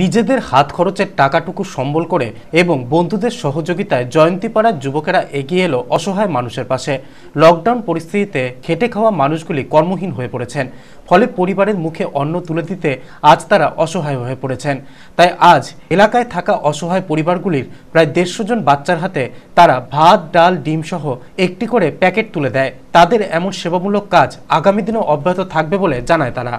নিজেদের হাত খরচের টাকাটুকু সম্বল করে এবং বন্ধুদের সহযোগিতায় জয়ন্তীপাড়ার যুবকেরা এগিয়ে এলো অসহায় মানুষের পাশে। লকডাউন পরিস্থিতিতে খেটে খাওয়া মানুষগুলি কর্মহীন হয়ে পড়েছেন, ফলে পরিবারের মুখে অন্ন তুলে দিতে আজ তারা অসহায় হয়ে পড়েছেন। তাই আজ এলাকায় থাকা অসহায় পরিবারগুলির প্রায় দেড়শো জন বাচ্চার হাতে তারা ভাত, ডাল, ডিম সহ একটি করে প্যাকেট তুলে দেয়। তাদের এমন সেবামূলক কাজ আগামী দিনেও অব্যাহত থাকবে বলে জানায় তারা।